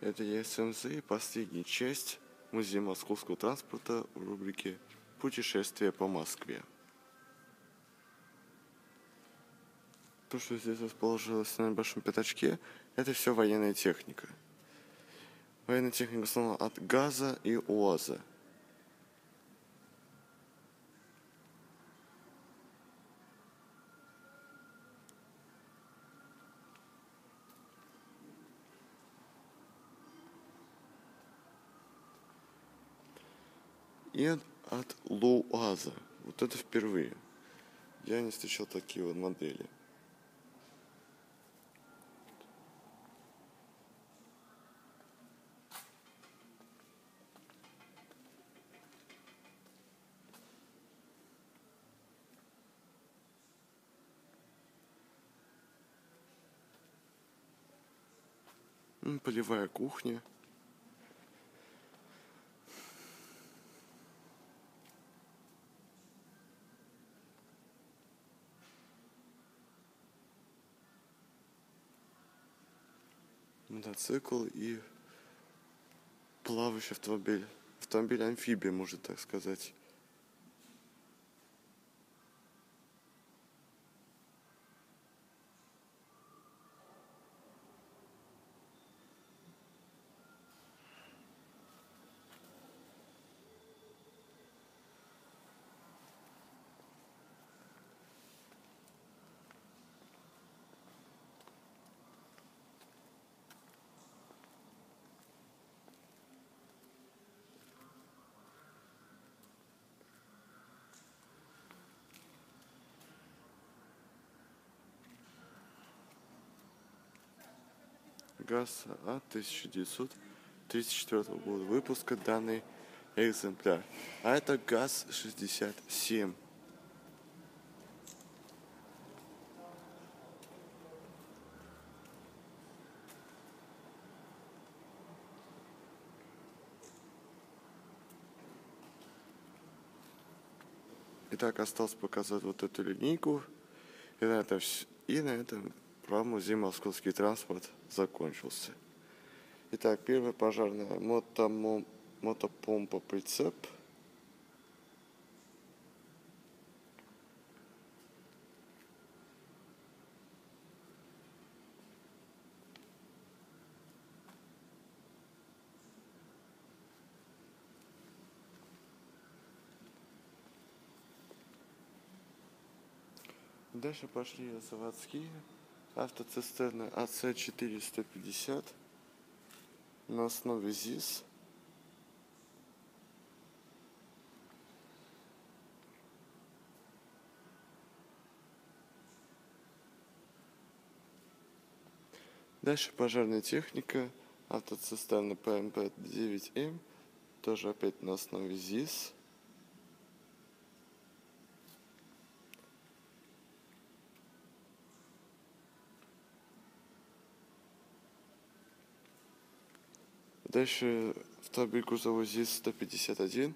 Это ЕСМЗ и последняя часть Музея московского транспорта в рубрике «Путешествие по Москве». То, что здесь расположилось на небольшом пятачке, это все военная техника. Военная техника в основном от ГАЗа и УАЗа. И от Луаза. Вот это впервые. Я не встречал такие вот модели. Полевая кухня. Мотоцикл и плавающий автомобиль. Автомобиль амфибия, можно так сказать. ГАЗ от 1934 года выпуска данный экземпляр. А это ГАЗ-67. Итак, осталось показать вот эту линейку. И на этом, и на этом «Музей Московский транспорт» закончился. Итак, первая пожарная мотопомпа прицеп. Дальше пошли заводские автоцистерна АЦ-450 на основе ЗИС. Дальше пожарная техника, автоцистерна ПМП-9М, тоже опять на основе ЗИС. Дальше автомобиль грузовой ЗИС-151.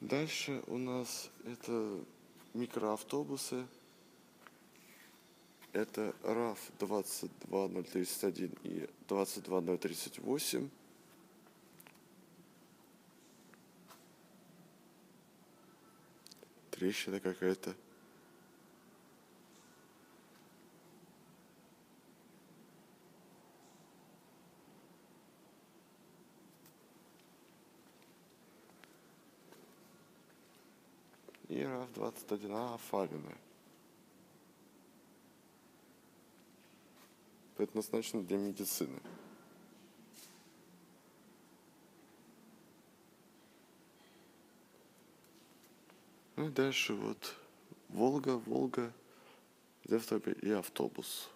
Дальше у нас это микроавтобусы. Это РАФ 22031 и 22038. Трещина какая-то. И РАФ-21А Фалина. Предназначено для медицины. Дальше вот Волга, Волга, и автобус.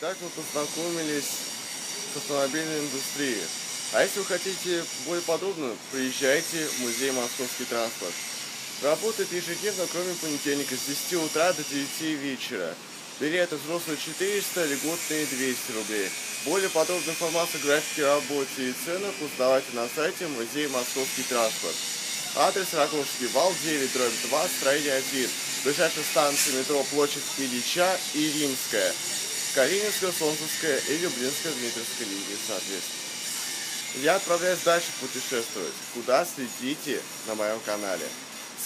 Итак, мы познакомились с автомобильной индустрией. А если вы хотите более подробно, приезжайте в музей «Московский транспорт». Работает ежедневно, кроме понедельника, с 10 утра до 9 вечера. Билеты взрослые 400, льготные 200 рублей. Более подробную информацию о графике работы и ценах узнавайте на сайте музей «Московский транспорт». Адрес Ракушский вал 9, дробь 2, строение 1. Ближайшая станция метро Площадь Ильича и Римская. Калининская, Солнцевская и Люблинская Дмитровская линии, соответственно. Я отправляюсь дальше путешествовать. Куда следите на моем канале.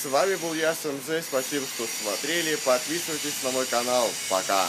С вами был я, СМЗ. Спасибо, что смотрели. Подписывайтесь на мой канал. Пока.